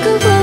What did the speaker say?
Look away.